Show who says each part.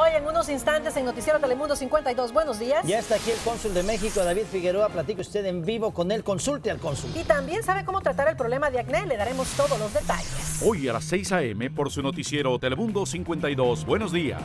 Speaker 1: Hoy en unos instantes en Noticiero Telemundo 52. Buenos días.
Speaker 2: Ya está aquí el cónsul de México, David Figueroa. Platique usted en vivo con él. Consulte al cónsul.
Speaker 1: Y también sabe cómo tratar el problema de acné. Le daremos todos los detalles.
Speaker 3: Hoy a las 6 a.m. por su noticiero Telemundo 52. Buenos días.